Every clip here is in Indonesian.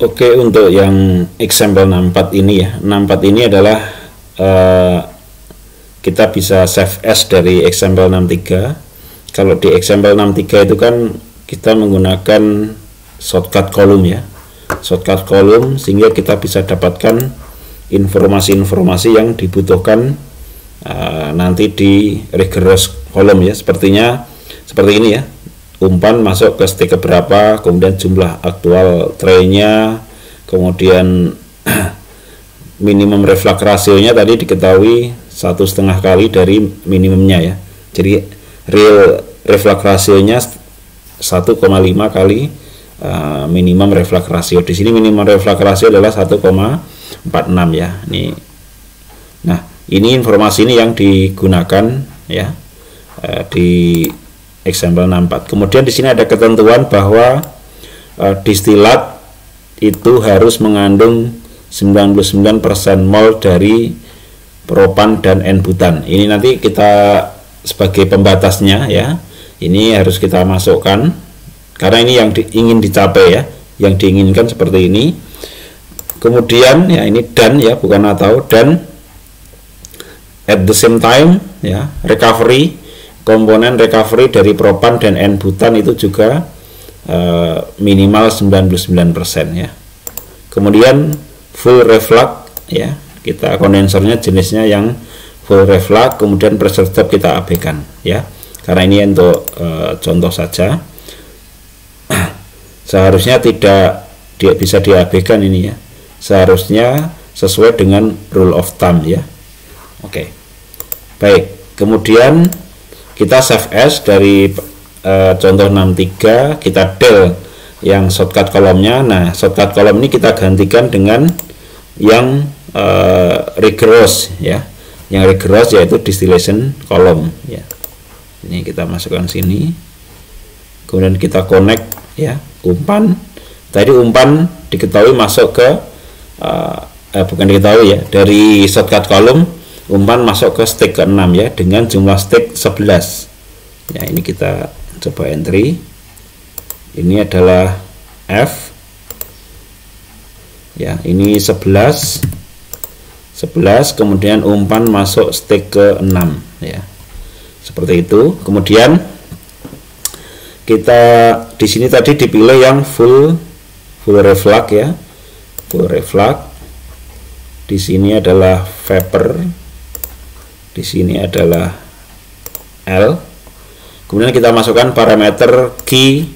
Oke, untuk yang example 64 ini ya. 64 ini adalah uh, kita bisa save as dari example 63. Kalau di example 63 itu kan kita menggunakan shortcut kolom ya. Shortcut kolom sehingga kita bisa dapatkan informasi-informasi yang dibutuhkan uh, nanti di rigorous kolom ya. Sepertinya seperti ini ya umpan masuk ke stick berapa kemudian jumlah aktual traynya kemudian minimum reflux rasionya tadi diketahui satu setengah kali dari minimumnya ya. Jadi real reflux rasionya 1,5 kali uh, minimum reflux rasio. Di sini minimum reflux rasio adalah 1,46 ya. Ini nah ini informasi ini yang digunakan ya uh, di example 64. Kemudian di sini ada ketentuan bahwa uh, distilat itu harus mengandung 99% mol dari propan dan N-butan. Ini nanti kita sebagai pembatasnya ya. Ini harus kita masukkan karena ini yang di, ingin dicapai ya, yang diinginkan seperti ini. Kemudian ya ini dan ya bukan atau dan at the same time ya recovery komponen recovery dari propan dan N-butan itu juga uh, minimal 99% ya. Kemudian full reflux ya, kita kondensernya jenisnya yang full reflux, kemudian pressure drop kita abaikan ya. Karena ini untuk uh, contoh saja. Seharusnya tidak dia bisa diabaikan ini ya. Seharusnya sesuai dengan rule of thumb ya. Oke. Baik, kemudian kita save as dari uh, contoh 63 kita del yang shortcut kolomnya nah shortcut kolom ini kita gantikan dengan yang uh, rigorous ya. Yang rigorous yaitu distillation kolom ya. Ini kita masukkan sini. Kemudian kita connect ya umpan. Tadi umpan diketahui masuk ke uh, eh, bukan diketahui ya dari shortcut kolom umpan masuk ke stick ke-6 ya dengan jumlah stick 11 ya ini kita coba entry. Ini adalah F. Ya ini 11 11 kemudian umpan masuk stick ke-6 ya. Seperti itu. Kemudian kita di sini tadi dipilih yang full full reflux ya. Full reflux. Di sini adalah vapor di sini adalah L. Kemudian kita masukkan parameter key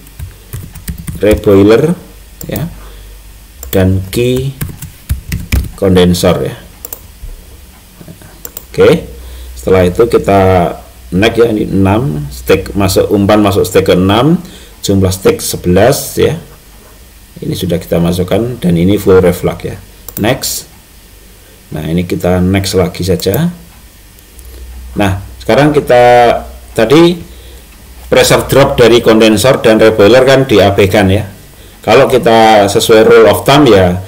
reboiler ya dan key kondensor ya. Oke setelah itu kita next ya ini 6 stick masuk umpan masuk stick ke 6 jumlah stick 11 ya. Ini sudah kita masukkan dan ini full reflux ya. Next. Nah ini kita next lagi saja sekarang kita tadi pressure drop dari kondensor dan reboiler kan diabaikan ya. Kalau kita sesuai rule of thumb ya,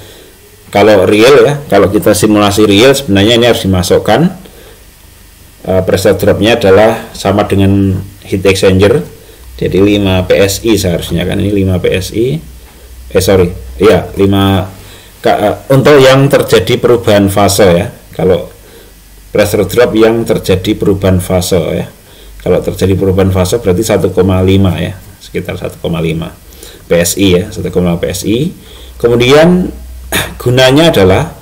kalau real ya, kalau kita simulasi real sebenarnya ini harus dimasukkan uh, pressure dropnya adalah sama dengan heat exchanger jadi 5 PSI seharusnya kan ini 5 PSI eh sorry iya 5 uh, untuk yang terjadi perubahan fase ya kalau pressure drop yang terjadi perubahan fase ya. Kalau terjadi perubahan fase berarti 1,5 ya, sekitar 1,5 PSI ya, 1,5 PSI. Kemudian gunanya adalah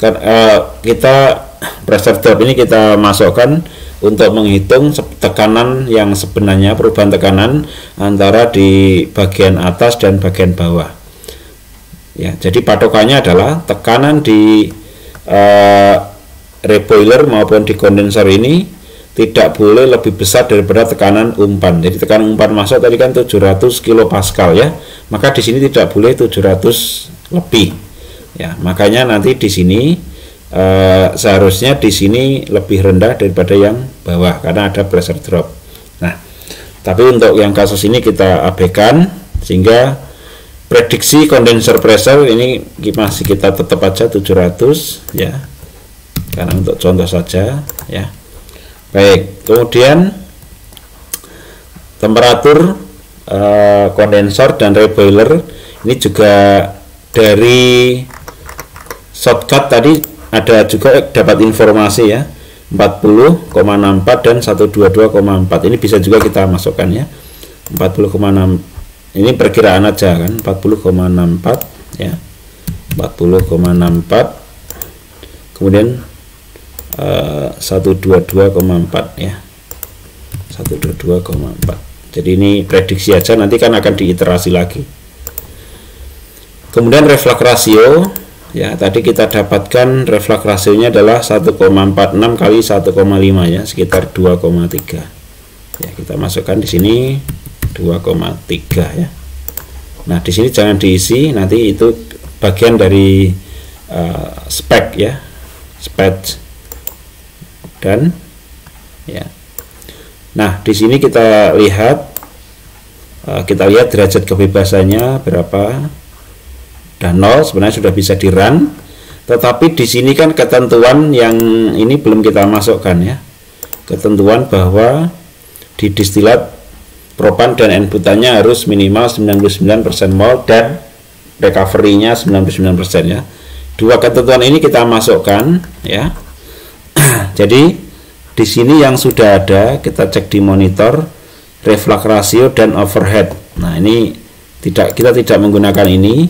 eh, kita pressure drop ini kita masukkan untuk menghitung tekanan yang sebenarnya perubahan tekanan antara di bagian atas dan bagian bawah. Ya, jadi patokannya adalah tekanan di uh, reboiler maupun di kondensor ini tidak boleh lebih besar daripada tekanan umpan. Jadi tekanan umpan masuk tadi kan 700 kilopascal ya. Maka di sini tidak boleh 700 lebih. Ya, makanya nanti di sini eh, seharusnya di sini lebih rendah daripada yang bawah karena ada pressure drop. Nah, tapi untuk yang kasus ini kita abaikan sehingga prediksi kondensor pressure ini masih kita tetap aja 700 ya karena untuk contoh saja ya. Baik kemudian temperatur uh, kondensor dan reboiler ini juga dari shortcut tadi ada juga dapat informasi ya. 40,64 dan 122,4 ini bisa juga kita masukkan ya. 40,6 ini perkiraan aja kan 40,64 ya. 40,64 kemudian uh, 122,4 ya. 122,4 jadi ini prediksi aja nanti kan akan diiterasi lagi. Kemudian reflux ratio ya tadi kita dapatkan reflux rasionya adalah 1,46 kali 1,5 ya sekitar 2,3 ya kita masukkan di sini 2,3 ya. Nah di sini jangan diisi nanti itu bagian dari uh, spek ya spek dan ya. Nah, di sini kita lihat uh, kita lihat derajat kebebasannya berapa. Dan nol sebenarnya sudah bisa di run tetapi di sini kan ketentuan yang ini belum kita masukkan ya. Ketentuan bahwa di distilat propan dan n-butannya harus minimal 99% mol dan recovery-nya 99% ya. Dua ketentuan ini kita masukkan ya jadi di sini yang sudah ada kita cek di monitor reflux ratio dan overhead. Nah, ini tidak kita tidak menggunakan ini.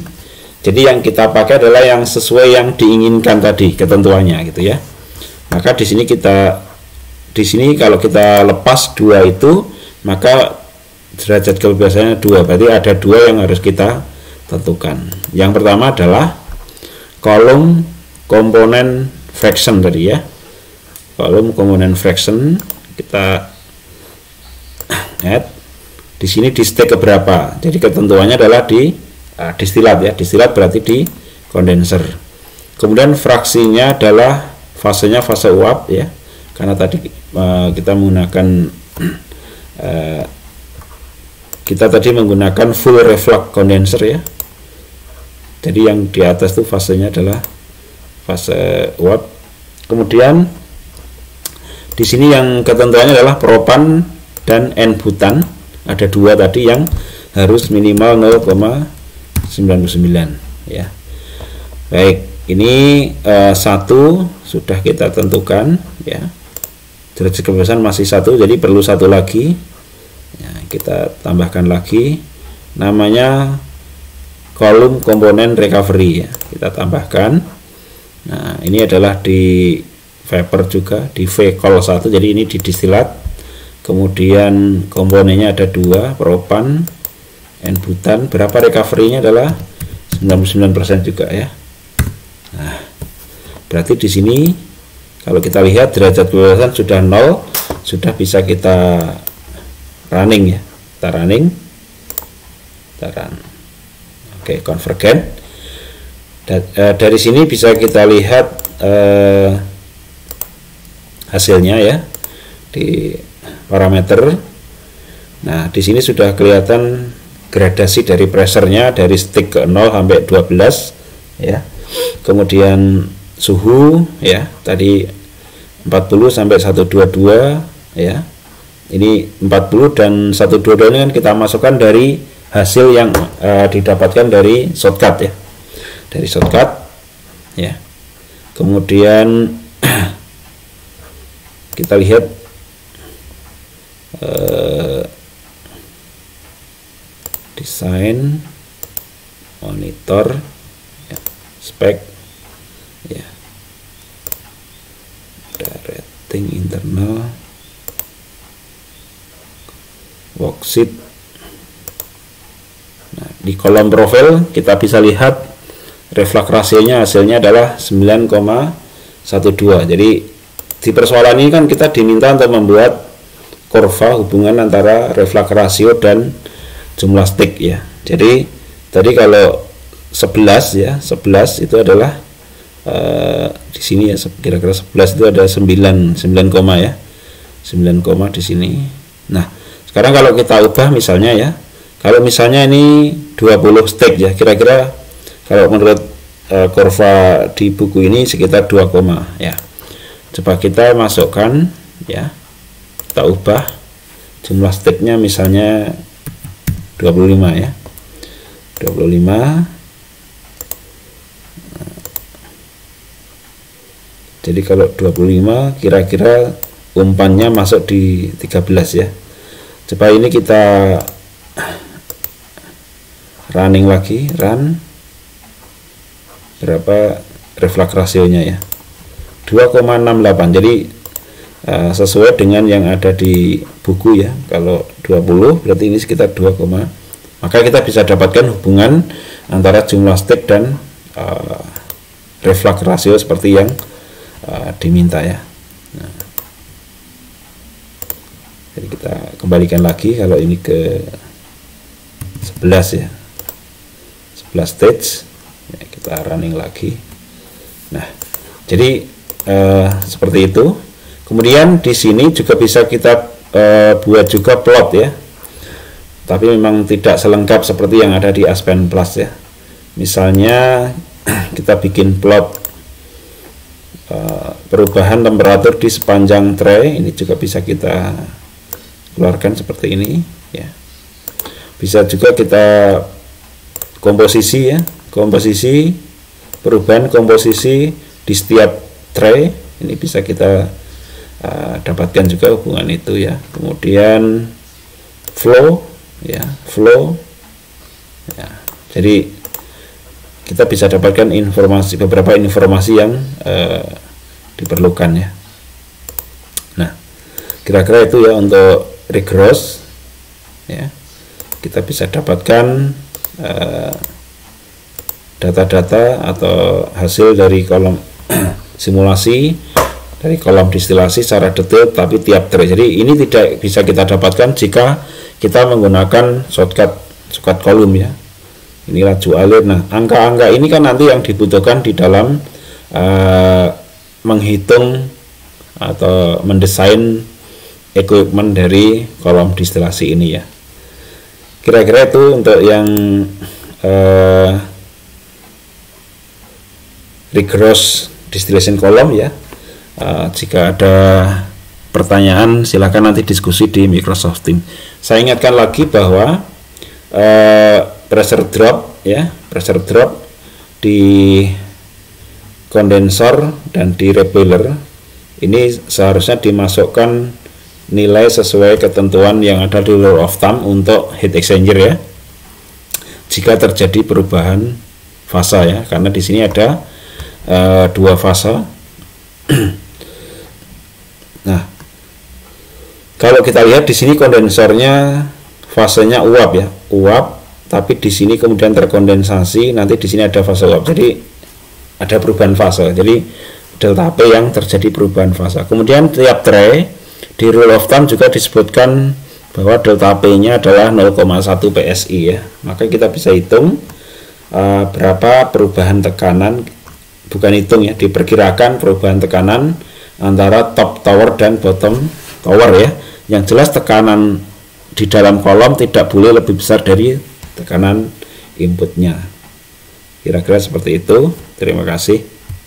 Jadi yang kita pakai adalah yang sesuai yang diinginkan tadi ketentuannya gitu ya. Maka di sini kita di sini kalau kita lepas dua itu maka derajat kebebasannya dua berarti ada dua yang harus kita tentukan. Yang pertama adalah kolom komponen fraction tadi ya kolom komponen fraction kita add. Di sini di state keberapa? Jadi ketentuannya adalah di uh, distilat ya. Distilat berarti di kondenser. Kemudian fraksinya adalah fasenya fase uap ya. Karena tadi uh, kita menggunakan uh, kita tadi menggunakan full reflux condenser ya. Jadi yang di atas itu fasenya adalah fase uap. Kemudian di sini yang ketentuannya adalah propan dan n-butan. Ada dua tadi yang harus minimal 0,99 ya. Baik, ini eh, satu sudah kita tentukan ya. Derajat kebebasan masih satu, jadi perlu satu lagi. Ya, kita tambahkan lagi namanya kolom komponen recovery ya. Kita tambahkan. Nah, ini adalah di vapor juga di V call 1 jadi ini di distilat kemudian komponennya ada dua propan n butan. Berapa recovery-nya adalah 99% juga ya. Nah berarti di sini kalau kita lihat derajat kebebasan sudah nol sudah bisa kita running ya. Kita running. Kita run. Oke convergen eh, dari sini bisa kita lihat eh, hasilnya ya di parameter. Nah, di sini sudah kelihatan gradasi dari pressernya dari stick ke 0 sampai 12 ya. Kemudian suhu ya, tadi 40 sampai 122 ya. Ini 40 dan 122 ini kan kita masukkan dari hasil yang uh, didapatkan dari shortcut ya. Dari shortcut ya. Kemudian kita lihat uh, desain monitor ya, spek ya. Ada rating internal worksheet. Nah di kolom profil kita bisa lihat reflux rasionya hasilnya adalah 9,12 jadi di persoalan ini kan kita diminta untuk membuat kurva hubungan antara reflux ratio dan jumlah stick ya. Jadi tadi kalau 11 ya, 11 itu adalah uh, di sini ya kira-kira 11 itu ada 9 9 koma ya. 9 koma di sini. Nah, sekarang kalau kita ubah misalnya ya, kalau misalnya ini 20 stick ya, kira-kira kalau menurut uh, kurva di buku ini sekitar 2 koma ya coba kita masukkan ya. Kita ubah jumlah stiknya misalnya 25 ya. 25 jadi kalau 25 kira-kira umpannya masuk di 13 ya. Coba ini kita running lagi run. Berapa reflux rasionya ya? 2,68 jadi uh, sesuai dengan yang ada di buku ya. Kalau 20 berarti ini sekitar 2, maka kita bisa dapatkan hubungan antara jumlah stek dan uh, reflux rasio seperti yang uh, diminta ya. Nah. jadi kita kembalikan lagi kalau ini ke 11 ya. 11 stage ya, kita running lagi. Nah jadi uh, seperti itu. Kemudian di sini juga bisa kita uh, buat juga plot ya. Tapi memang tidak selengkap seperti yang ada di Aspen Plus ya. Misalnya kita bikin plot uh, perubahan temperatur di sepanjang tray. Ini juga bisa kita keluarkan seperti ini ya. Bisa juga kita komposisi ya. Komposisi perubahan komposisi di setiap tray. Ini bisa kita uh, dapatkan juga hubungan itu ya. Kemudian flow ya flow ya. Jadi kita bisa dapatkan informasi beberapa informasi yang uh, diperlukan ya. Nah kira-kira itu ya untuk regress ya. Kita bisa dapatkan uh, data-data atau hasil dari kolom simulasi dari kolom distilasi secara detail tapi tiap tray. Jadi ini tidak bisa kita dapatkan jika kita menggunakan shortcut shortcut kolom ya. Ini laju alir. Nah, angka-angka ini kan nanti yang dibutuhkan di dalam uh, menghitung atau mendesain equipment dari kolom distilasi ini ya. Kira-kira itu untuk yang uh, rigorous distillation column ya. Uh, jika ada pertanyaan silakan nanti diskusi di Microsoft Team. Saya ingatkan lagi bahwa uh, pressure drop ya, pressure drop di kondensor dan di reboiler ini seharusnya dimasukkan nilai sesuai ketentuan yang ada di rule of thumb untuk heat exchanger ya. Jika terjadi perubahan fasa ya, karena di sini ada uh, dua fasa. nah, kalau kita lihat di sini kondensornya fasenya uap ya, uap, tapi di sini kemudian terkondensasi, nanti di sini ada fase uap. Jadi ada perubahan fase. Jadi delta P yang terjadi perubahan fase. Kemudian tiap tray di rule of thumb juga disebutkan bahwa delta P-nya adalah 0,1 PSI ya. Maka kita bisa hitung uh, berapa perubahan tekanan bukan hitung ya, diperkirakan perubahan tekanan antara top tower dan bottom tower ya. Yang jelas tekanan di dalam kolom tidak boleh lebih besar dari tekanan inputnya. Kira-kira seperti itu. Terima kasih